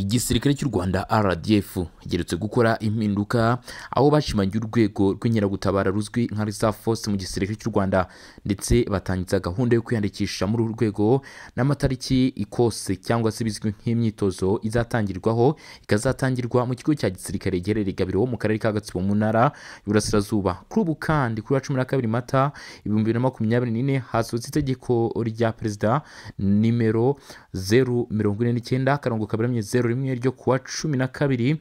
igisirikare cy'u rwanda rdf giherutse gukora impinduka aho bashimangiye urwego rw'inkeragutabara ruzwi nka reserve force mu gisirikare cy'u rwanda ndetse batangiza gahunda yo kwiyandikisha muri uru rwego n'amatariki ikose cyangwa se bizwi nk'imyitozo izatangirwaho ikazatangirwa mu kigo cya gisirikare giherereye gabiro mu karere ka gatsibo mu ntara y'uburasirazuba. Kuri ubu kandi kuri wa cumi na kabiri mata ibihumbi bibiri na makumyabiri n'ine hasohotse itegeko rya perezida nimero zeru mirongo ine n'icyenda akarongo kaberamye zeru rimwe ryo kuwa cumi na kabiri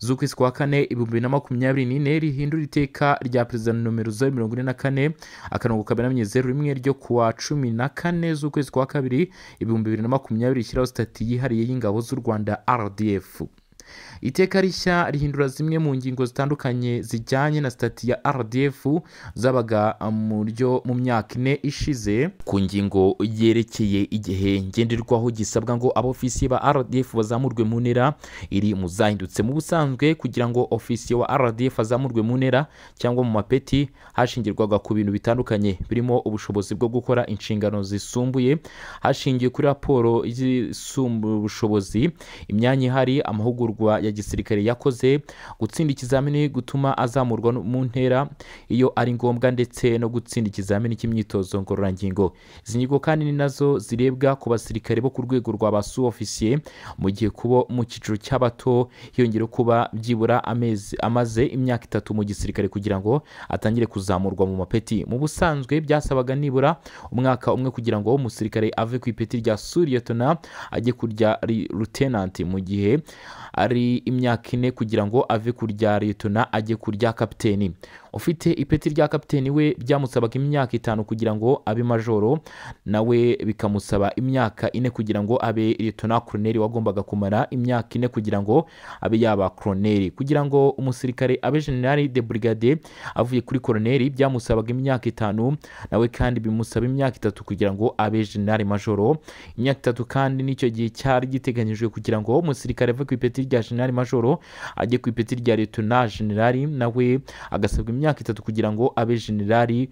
z'ukwezi kwa kane ibihumbi bibiri na makumyabiri n'ine rihindura iteka rya perezida nomero zeru mirongo ine na kane akarongo kaberamye zeru rimwe ryo kuwa cumi na kane z'ukwezi kwa kabiri ibihumbi bibiri na makumyabiri rishyiraho sitati yihariye y'ingabo z'u rwanda rdf iteka rishya rihindura zimwe mu ngingo zitandukanye zijyanye na sitati ya rdf zabaga mu buryo mu myaka ine ishize ku ngingo yerekeye igihe ngenderwaho gisabwa ngo abofisiye ba rdf bazamurwe mu ntera iri mu zahindutse mu busanzwe kugira ngo ofisiye wa rdf azamurwe mu ntera cyangwa mu mapeti hashingirwaga ku bintu bitandukanye. Birimo ubushobozi bwo gukora inshingano zisumbuye hashingiwe kuri raporo y'ubushobozi imyanya ihari amahugurwa ya gisirikare yakoze gutsinda ikizamini gutuma azamurwa mu ntera. Iyo ari ngombwa ndetse no gutsinda ikizamini cy'imyitozo ngororangingo. Izi ngingo kandi ni na zo zirebwa ku basirikare bo ku rwego rwa ba su ofisiye mu gihe kuba mu cyiciro cy'abato hiyongera kuba byibura amezi amaze imyaka itatu mu gisirikare kugira ngo atangire kuzamurwa mu mapeti. Mu busanzwe byasabaga nibura umwaka umwe kugira ngo umusirikare ave ku ipeti rya suriyetona ajye ku rya rutenanti mu gihe ari imyaka ine kugira ngo ave ku rya leta ajye ku rya kapiteni ufite ipeti rya kapiteni we byamusabaga imyaka itanu kugira ngo abe majoro nawe bikamusaba imyaka ine kugira ngo abe leta koroneri wagombaga kumara imyaka ine kugira ngo abe yaba koroneri kugira ngo umusirikare abe generali de brigade avuye kuri koroneri byamusabaga imyaka itanu nawe kandi bimusaba imyaka itatu kugira ngo abe generali majoro imyaka itatu kandi ni cyo gihe cyari giteganyijwe kugira ngo umusirikare ave ku ipeti rya generali majoro ajye ku ipeti rya leta generali nawe agasabwa imyaka itatu kugira ngo abe generali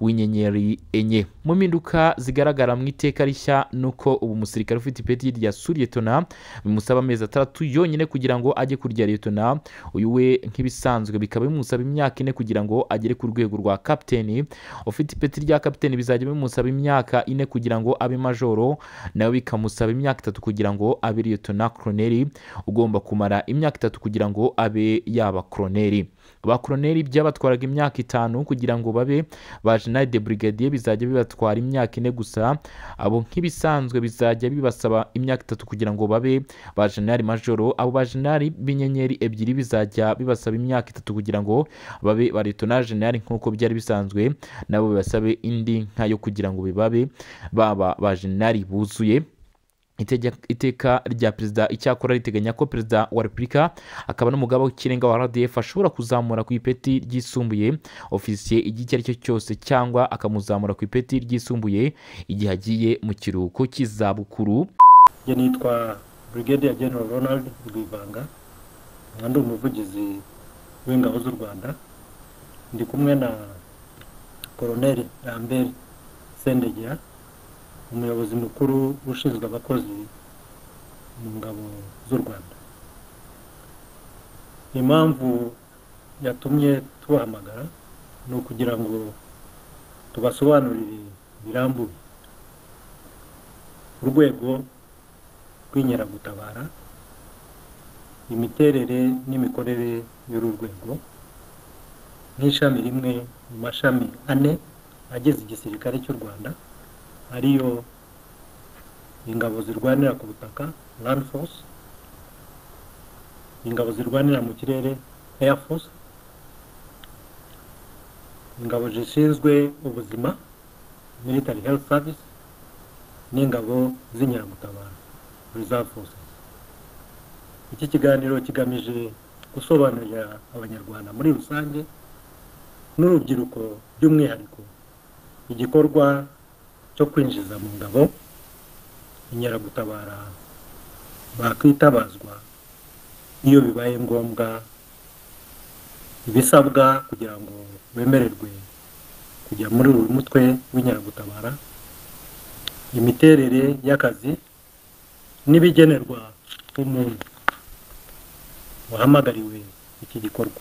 w'inyenyeri enye. Mu mpinduka zigaragara mu iteka rishya ni uko ubu musirikare ufite ipeti rya suriyetona bimusaba amezi atandatu yonyine kugira ngo ajye kurya leta uyu we nk'ibisanzwe bikaba bimusaba imyaka ine kugira ngo agere ku rwego rwa kapiteni ufite ipeti rya kapiteni bizajya bimusaba imyaka ine kugira ngo abe majoro nawe bikamusaba imyaka itatu kugira ngo abe leta koroneri ugomba kumara imyaka itatu kugira ngo abe yaba koroneri ba koroneri byabatwaraga imyaka itanu kugira ngo babe ba jenali de brigadier bizajya bibatwara imyaka ine gusa. Abo nk'ibisanzwe bizajya bibasaba imyaka itatu kugira ngo babe ba jenali majoro. Abo ba jenali b'inyenyeri ebyiri bizajya bibasaba imyaka itatu kugira ngo babe ba leta jenali nk'uko byari bisanzwe. Nabo bibasabe indi nkayo kugira ngo bibabe baba ba jenali buzuye. Iteka rya perezida icyakora riteganya ko perezida wa repubulika akaba n'umugaba w'ikirenga wa rdf ashobora kuzamura ku ipeti ryisumbuye ofisiye igihe icyo ari cyo cyose cyangwa akamuzamura ku ipeti ryisumbuye igihe agiye mu kiruhuko cy'izabukuru. Njye nitwa brigadier general ronald rwivanga nkaba ndi umuvugizi w'ingabo z'u rwanda ndi kumwe na koroneri lambert sendegera umuyobozi mukuru ushinzwe abakozi mu ngabo z'u rwanda. Impamvu yatumye tubahamagara ni ukugira ngo tubasobanurire birambuye. Urwego rw'inkeragutabara imiterere n'imikorere y'uru rwego nk'ishami rimwe mu mashami ane agize igisirikare cy'u rwanda ariyo ingabo zirwanira ku butaka land force ingabo zirwanira mu kirere air force ingabo zishinzwe ubuzima military health service n'ingabo z'inkeragutabara reserve forces. Iki kiganiro kigamije gusobanurira abanyarwanda muri rusange n'urubyiruko by'umwihariko igikorwa cyo kwinjiza mu ngabo inkeragutabara bakwitabazwa iyo bibaye ngombwa ibisabwa kugira ngo bemererwe kujya muri uyu mutwe w'inkeragutabara imiterere y'akazi n'ibigenerwa umuntu wahamagariwe iki gikorwa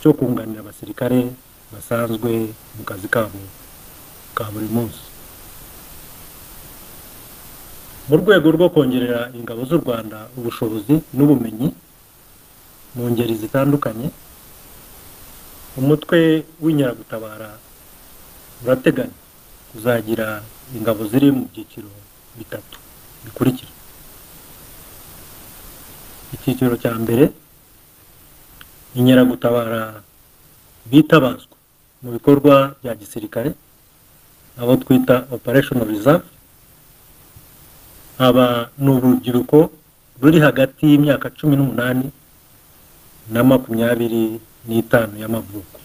cyo kunganira abasirikare basanzwe mu kazi kabo ka buri munsi. Mu rwego rwo kongerera ingabo z'u rwanda ubushobozi n'ubumenyi mu ngeri zitandukanye umutwe w'inkeragutabara urateganya kuzagira ingabo ziri mu byiciro bitatu bikurikira. Icyiciro cya mbere inkeragutabara bitabazwa mu bikorwa bya gisirikare abo twita operation reserve aba ni urubyiruko ruri hagati y'imyaka cumi n'umunani na makumyabiri n'itanu y'amavuko.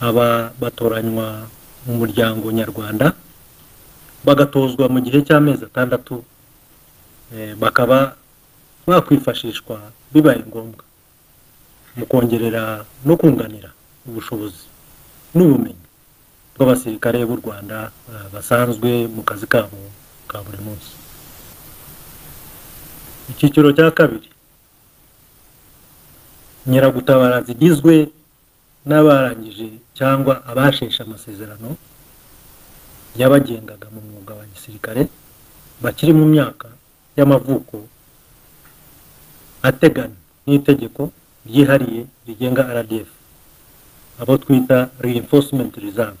Aba batoranywa mu muryango nyarwanda bagatozwa mu gihe cy'amezi atandatu eh, bakaba bakwifashishwa bibaye ngombwa mu kongerera no kunganira ubushobozi n'ubumenyi bw'abasirikare b'u rwanda eh, basanzwe mu kazi kabo ka buri munsi. Icyiciro cya kabiri. Nyiragutabara zigizwe n'abarangije cyangwa abasheshe amasezerano yabagengaga mu mwuga wa gisirikare bakiri mu myaka y'amavuko ateganya n'itegeko ryihariye rigenga rdf abo twita reinforcement reserve.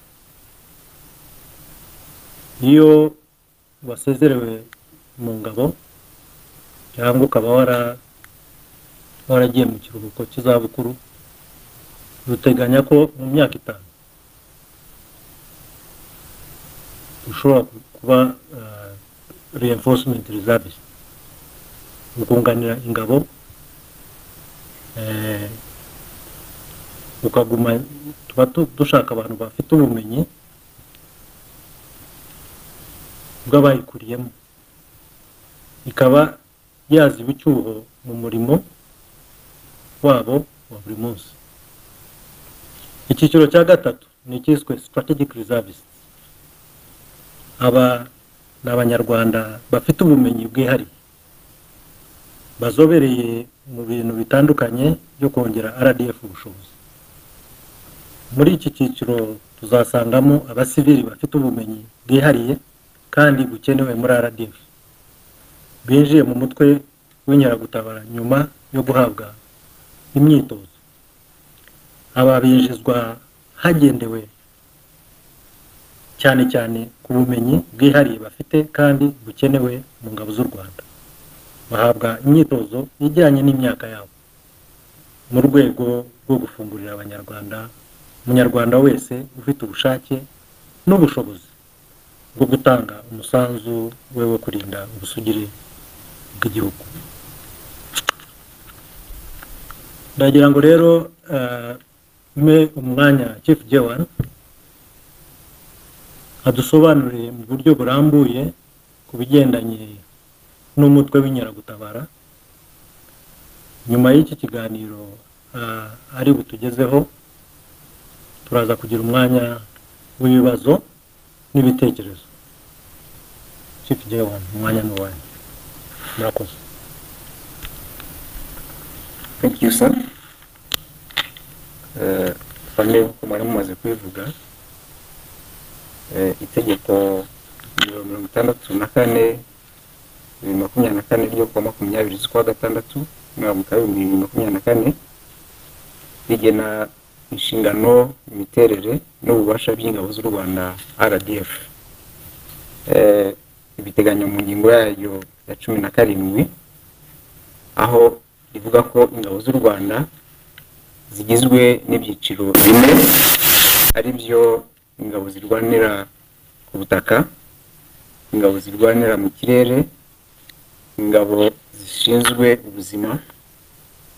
Iyo wasezerewe mu ngabo cyangwa ukaba wara waragiye mu kiruhuko cy'izabukuru ruteganya ko mu myaka itanu ushobora kuba uh, reinforcement reservist ukunganira ingabo eh, ukaguma tuba tu- dushaka abantu bafite ubumenyi bw'abayikuriyemo ikaba yaziba icyuho mu murimo wabo wa buri munsi. Icyiciro cya gatatu ni icyiswe strategic reservists. Aba ni abanyarwanda bafite ubumenyi bwihariye. Bazobereye mu bintu bitandukanye byo kongera rdf ubushobozi. Muri iki cyiciro tuzasangamo abasivili bafite ubumenyi bwihariye kandi bukenewe muri rdf binjiye mu mutwe w'inkeragutabara nyuma yo guhabwa imyitozo. Aba binjizwa hagendewe cyane cyane ku bumenyi bwihariye bafite kandi bukenewe mu ngabo z'u rwanda. Bahabwa imyitozo ijyanye n'imyaka yabo mu rwego rwo gufungurira abanyarwanda umunyarwanda wese ufite ubushake n'ubushobozi bwo gutanga umusanzu we wo kurinda ubusugire bw'igihugu. Ndagira ngo rero eh, mpe umwanya chief jewan adusobanurire mu buryo burambuye ku bigendanye n'umutwe w'inkeragutabara nyuma y'iki kiganiro ah, ari butugezeho turaza kugira umwanya w'ibibazo. N'ibitekerezo chief jewan umwanya ni uwanyu murakoze Thank you, sir. Eh, bamwe nk'uko mwari mumaze kubivuga eh, itegeko mirongo itandatu na kane bibiri makumyabiri na kane ryo kuwa makumyabiri z'ukwa gatandatu mirongo bibiri makumyabiri na kane. Rigena inshingano imiterere n'ububasha by'ingabo z'u rwanda rdf Eh, ibiteganya mu ngingo yayo ya cumi na karindwi aho rivuga ko ingabo z'u rwanda zigizwe n'ibyiciro bine ari byo ingabo zirwanira ku butaka ingabo zirwanira mu kirere ingabo zishinzwe ubuzima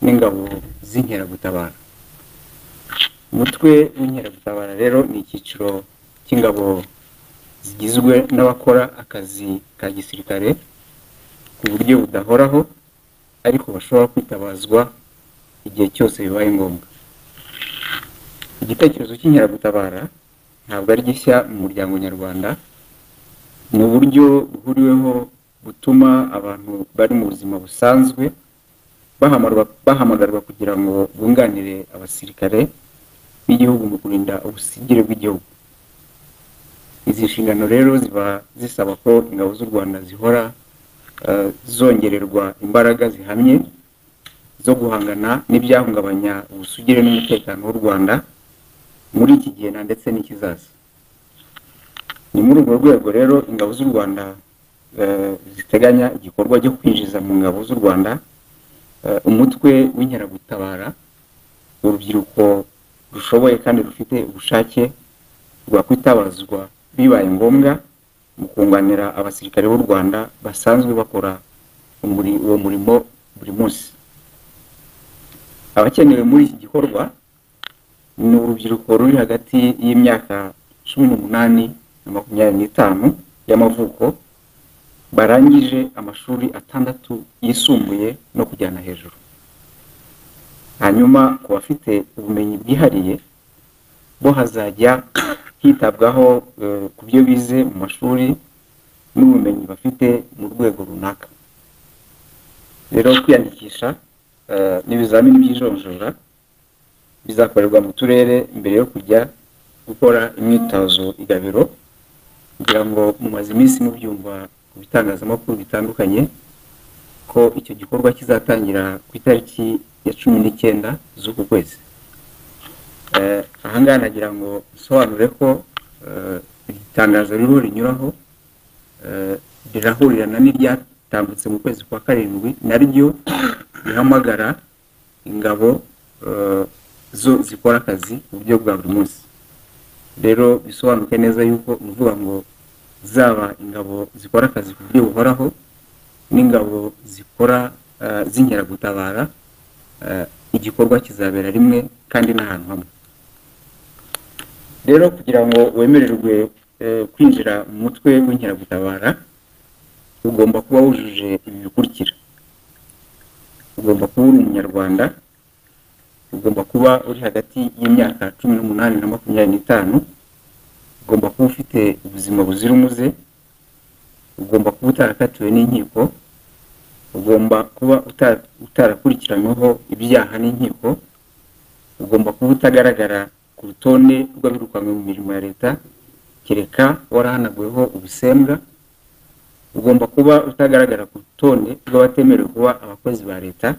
n'ingabo z'inkeragutabara. Umutwe w'inkeragutabara rero ni icyiciro cy'ingabo zigizwe n'abakora akazi ka gisirikare ku buryo budahoraho ariko bashobora kwitabazwa igihe cyose bibaye ngombwa. Igitekerezo cy'inkeragutabara ntabwo ari gishya mu muryango nyarwanda ni uburyo buhuriweho butuma abantu bari mu buzima busanzwe bahamagarwa kugira ngo bunganire abasirikare b'igihugu mu kurinda ubusigire bw'igihugu. Izi nshingano rero ziba zisaba ko ingabo z'u rwanda zihora eh, zongererwa imbaraga zihamye zo guhangana n'ibyahungabanya ubusugire n'umutekano w'u rwanda muri iki gihe na ndetse n'ikizaza. Ni muri urwo rwego rero ingabo z'u rwanda eh, ziteganya igikorwa cyo kwinjiza mu ngabo z'u rwanda eh, umutwe w'inkeragutabara urubyiruko rushoboye kandi rufite ubushake rwakwitabazwa bibaye ngombwa mu kunganira abasirikare b'u rwanda basanzwe bakora uwo murimo buri munsi. Abakenewe muri iki gikorwa ni urubyiruko ruri hagati y'imyaka cumi n'umunani na makumyabiri n'itanu y'amavuko barangije amashuri atandatu yisumbuye no kujyana hejuru. Hanyuma ku bafite ubumenyi bwihariye bo hazajya hitabwaho eh, ku byo bize mu mashuri n'ubumenyi bafite mu rwego runaka. Rero kwiyandikisha eh, n'ibizamini by'ijonjora bizakorerwa mu turere mbere yo kujya gukora imyitozo igabiro kugira ngo mumaze iminsi mubyumva ku bitangazamakuru bitandukanye ko icyo gikorwa kizatangira ku itariki ya cumi n'icyenda z'uku kwezi. Eh, ahangaha nagira ngo nsobanure ko eh, iri tangazo ririho rinyuraho eh, rirahurirana n'iryatambutse mu kwezi kwa karindwi naryo rihamagara ingabo zo zikora akazi mu buryo bwa buri munsi. Rero bisobanuke neza yuko ni ukuvuga ngo zaba ingabo zikora akazi ku buryo buhoraho n'ingabo zikora eh, z'inkeragutabara eh, igikorwa kizabera rimwe kandi n'ahantu hamwe. Rero kugira ngo wemererwe eh, kwinjira mu mutwe w'inkeragutabara ugomba kuba wujuje ibi bikurikira ugomba kuba uri umunyarwanda ugomba kuba uri hagati y'imyaka cumi n'umunani na makumyabiri n'itanu ugomba kuba ufite ubuzima buzira umuze ugomba kuba utarakatiwe n'inkiko. Ugomba kuba uta- utarakurikiranyweho ibyaha n'inkiko. Ugomba kuba utagaragara ku rutonde rw'abirukanwe mu mirimo ya leta. Kereka warahanaguweho ubusembwa. Ugomba kuba utagaragara ku rutonde rw'abatemerewe kuba abakozi ba leta.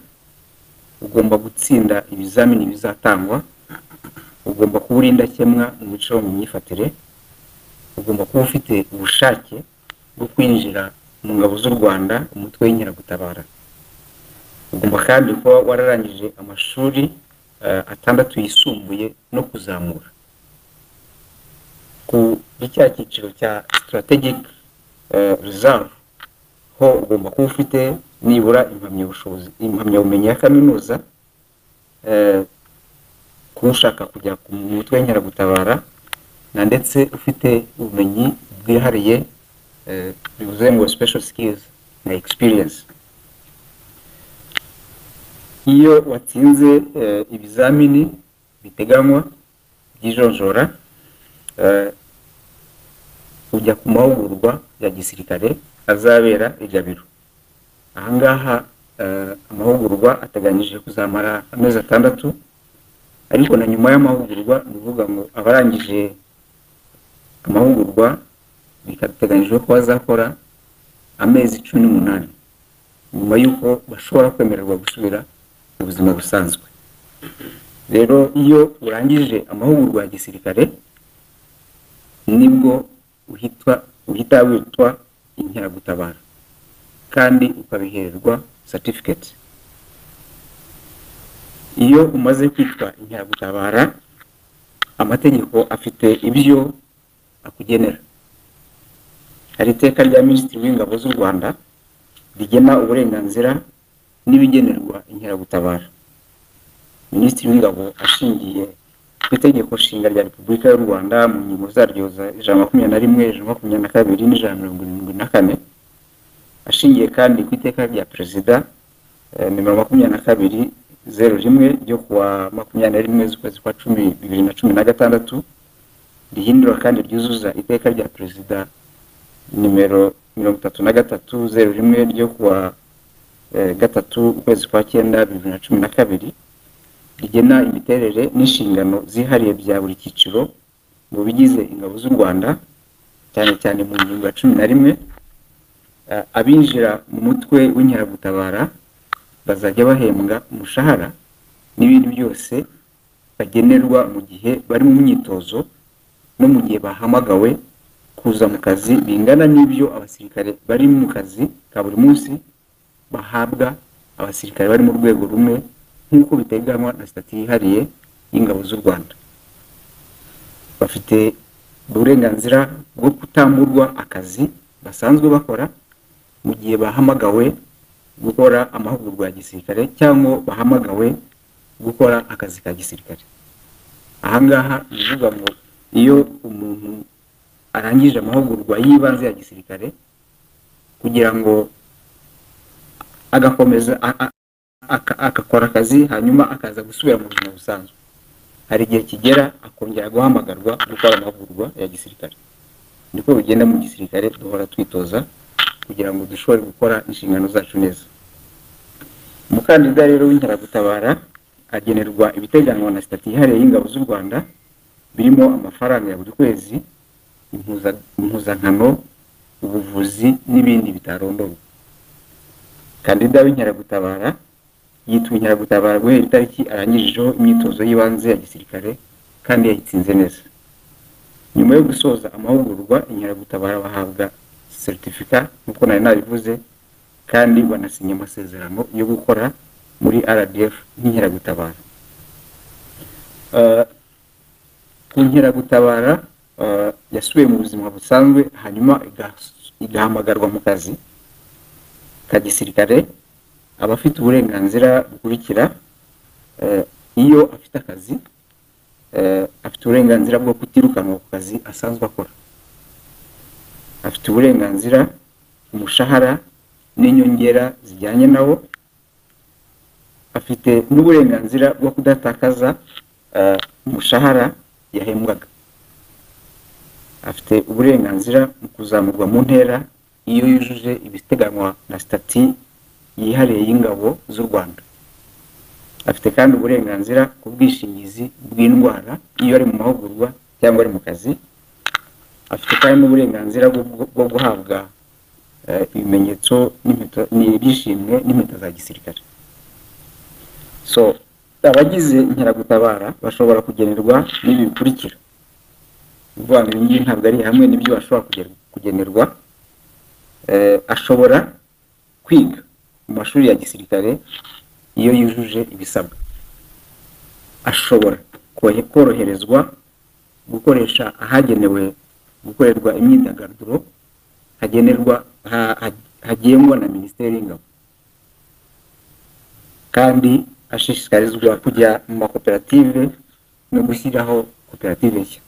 Ugomba gutsinda ibizamini bizatangwa. Ugomba kuba uri indakemwa mu mico mu myifatire. Ugomba kuba ufite ubushake bwo kwinjira mu ngabo z'u rwanda umutwe w'inkeragutabara ugomba kandi kuba wararangije amashuri eh, atandatu yisumbuye no kuzamura. Kuri cya cyiciro cya strategic eh, reserve ho ugomba kuba ufite nibura impamyabumenyi ya kaminuza eh, kuba ushaka kujya ku mutwe w'inkeragutabara na ndetse ufite ubumenyi bwihariye eh, bivuze ngo special skills na experience. Iyo watsinze eh, ibizamini biteganywa by'ijonjora eh, ujya ku mahugurwa ya gisirikare azabera i Gabiro ahangaha amahugurwa ateganyije kuzamara amezi atandatu ariko na nyuma y'amahugurwa ni ukuvuga ngo abarangije amahugurwa bikateganyijwe ko bazakora amezi cumi n'umunani nyuma y'uko bashobora kwemererwa gusubira mu buzima busanzwe. Rero iyo urangije amahugurwa ya gisirikare ni bwo uhita witwa inkeragutabara kandi ukabihererwa certificate. Iyo umaze kwitwa inkeragutabara amategeko afite ibyo akugenera. Hari iteka rya minisitiri w'ingabo z'u rwanda rigena uburenganzira n'ibigenerwa inkeragutabara. Minisitiri w'ingabo ashingiye ku itegeko nshinga rya repubulika y'u rwanda mu ngingo zaryo za ijana makumyabiri na rimwe ijana makumyabiri na kabiri n'ijana mirongo irindwi na kane ashingiye kandi ku iteka rya perezida eh, nimero makumyabiri na kabiri zeru rimwe ryo kuwa makumyabiri na rimwe z'ukwezi kwa cumi bibiri na cumi na gatandatu rihindura kandi ryuzuza iteka rya perezida nimero mirongo itatu na gatatu zeru rimwe ryo kuwa eh, gatatu ukwezi kwa cyenda bibiri na cumi na kabiri rigena imiterere n'inshingano zihariye bya buri cyiciro mu bigize ingabo z'u rwanda cyane cyane mu ngingo ya cumi na rimwe Eh, abinjira mu mutwe w'inkeragutabara bazajya bahembwa umushahara n'ibindi byose bagenerwa mu gihe bari mu myitozo no mu gihe bahamagawe kuza mu kazi bingana n'ibyo abasirikare bari mu kazi ka buri munsi bahabwa abasirikare bari mu rwego rumwe nk'uko biteganywa na sitati yihariye y'ingabo z'u rwanda. Bafite uburenganzira bwo kutamburwa akazi basanzwe bakora mu gihe bahamagawe gukora amahugurwa ya gisirikare cyangwa bahamagawe gukora akazi ka gisirikare. Ahangaha ni ukuvuga ngo iyo umuntu arangije amahugurwa y'ibanze ya gisirikare kugira ngo agakomeza agakora akazi hanyuma akaza gusubira mu buzima busanzwe. Hari igihe kigera akongera guhamagarwa gukora amahugurwa ya gisirikare. Niko bigenda mu gisirikare duhora twitoza kugira ngo dushobore gukora inshingano zacu neza. Umukandida rero w'inkeragutabara agenerwa ibiteganywa na sitati yihariye y'ingabo z'u rwanda birimo amafaranga ya buri kwezi impuzankano ubuvuzi n'ibindi bitarondowe kandida w'inkeragutabara yitwa inkeragutabara guhera itariki arangijeho imyitozo y'ibanze ya gisirikare kandi yayitsinze neza. Nyuma yo gusoza amahugurwa inkeragutabara bahabwa seritifika nk'uko nari nabivuze kandi banasinya amasezerano yo gukora muri rdf nk'inkeragutabara. Eh, ku nkeragutabara eh, yasubiye mu buzima busanzwe hanyuma iga- igahamagarwa mu kazi ka gisirikare aba afite uburenganzira bukurikira eh, iyo afite akazi eh, afite uburenganzira bwo kutirukanwa ku kazi asanzwe akora. Afite uburenganzira ku mushahara n'inyongera zijyanye nawo afite n'uburenganzira bwo kudatakaza eh, umushahara yahembwaga. Afite uburenganzira mu kuzamurwa mu ntera iyo yujuje ibiteganywa na sitati yihariye y'ingabo z'u rwanda. Afite kandi uburenganzira ku bwishingizi bw'indwara iyo ari mu mahugurwa cyangwa ari mu kazi. Afite kandi n'uburenganzira bwo guhabwa eh, ibimenyetso n'ibyishimwe n'impeta za gisirikare. So abagize inkeragutabara bashobora kugenerwa n'ibi bikurikira. Ibi ngibi ntabwo ari hamwe n'ibyo bashobora kugenerwa Eh, ashobora kwiga mu mashuri ya gisirikare iyo yujuje ibisabwa. Ashobora koroherezwa gukoresha ahagenewe gukorerwa imyidagaduro hagenerwa ha- ha- hagengwa na minisiteri y'ingabo. Kandi ashishikarizwa kujya mu makoperative no gushyiraho koperative nshya.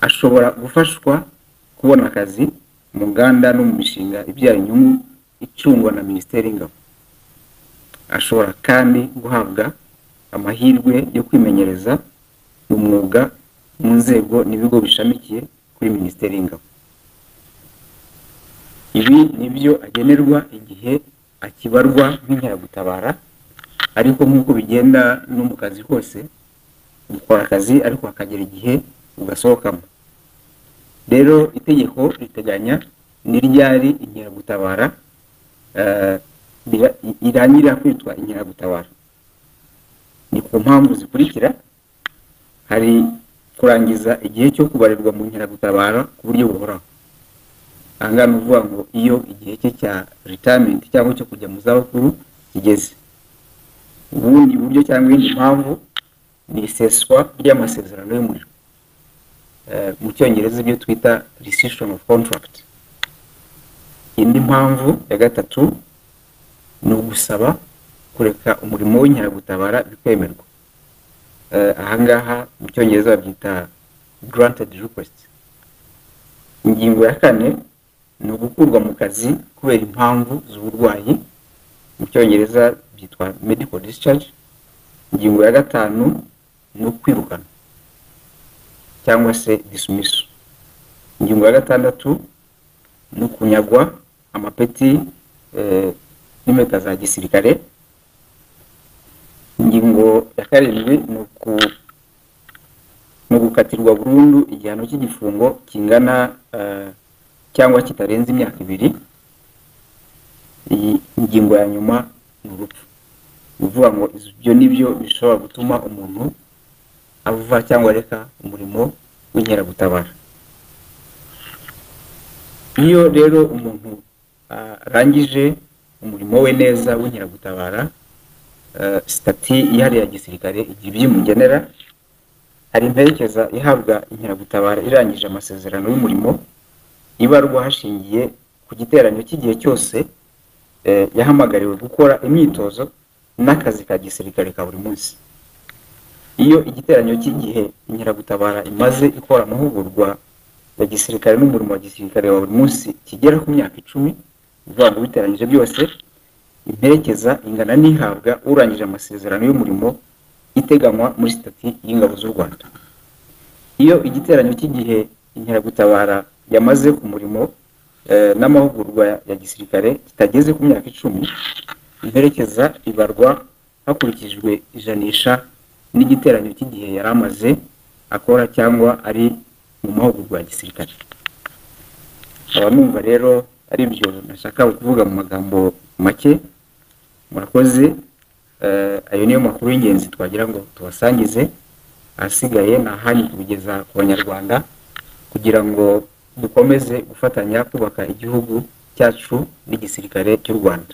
Ashobora gufashwa kubona akazi mu nganda no mu mishinga ibyara inyungu icungwa na minisiteri y'ingabo. Ashobora kandi guhabwa amahirwe yo kwimenyereza umwuga mu nzego n'ibigo bishamikiye kuri minisiteri y'ingabo. Ibi ni byo agenerwa igihe akibarwa nk'inkeragutabara ariko nk'uko bigenda no mu kazi kose ukora akazi ariko hakagera igihe ugasohokamo. Rero itegeko riteganya ni ryari inkeragutabara? Eh, irangira kwitwa inkeragutabara. Ni ku mpamvu zikurikira hari kurangiza igihe cyo kubarirwa mu nkeragutabara ku buryo buhoraho. Aha ngaha ni ukuvuga ngo iyo igihe cye cya retirement cyangwa cyo kujya mu zabukuru kigeze. Ubundi buryo cyangwa iyindi mpamvu ni iseswa ry'amasezerano y'umuriro. Eh, mu cyongereza ibyo twita rescission of contract. Indi mpamvu ya gatatu ni ugusaba kureka umurimo w'inkeragutabara bikwemerwa. Eh, aha ngaha mu cyongereza babyita granted request. Ingingo ya kane ni ugukurwa mu kazi kubera impamvu z'uburwayi. Mu cyongereza byitwa medical discharge. Ingingo ya gatanu ni ukwirukana. Cyangwa se dismiso ingingo ya gatandatu ni ukunyagwa amapeti eh, n'impeta za gisirikare. Ingingo ya karindwi ni ugukatirwa burundu igihano cy'igifungo kingana eh, cyangwa kitarenze imyaka ibiri. Iyi ingingo ya nyuma ni urupfu. Ni ukuvuga ngo ibyo ni byo bishobora gutuma umuntu ava cyangwa areka umurimo w'inkeragutabara. Iyo rero umuntu arangije umurimo we neza w'inkeragutabara sitati yihariye ya gisirikare igira ibyo imugenera hari imperekeza ihabwa inkeragutabara irangije amasezerano y'umurimo ibarwa hashingiye ku giteranyo cy'igihe cyose eh, yahamagariwe gukora imyitozo n'akazi ka gisirikare ka buri munsi. Iyo igiteranyo cy'igihe inkeragutabara imaze ikora amahugurwa ya gisirikare n'umurimo wa gisirikare wa buri munsi kigera ku myaka icumi bivuga biteranyije byose imperekeza ingana n'ihabwa urangije amasezerano y'umurimo iteganywa muri sitati y'ingabo z'u rwanda. Iyo igiteranyo cy'igihe inkeragutabara yamaze ku murimo eh, n'amahugurwa ya gisirikare kitageze ku myaka icumi imperekeza ibarwa hakurikijwe ijanisha n'igiteranyo cy'igihe yari amaze akora cyangwa ari mu mahugurwa ya gisirikare. Nkaba numva rero ari byo nashaka kuvuga mu magambo make murakoze Eh, ayo niyo makuru y'ingenzi twagira ngo tubasangize ahasigaye ni ahanyu kubigeza ku banyarwanda kugira ngo dukomeze gufatanya kubaka igihugu cyacu n'igisirikare cy'u rwanda.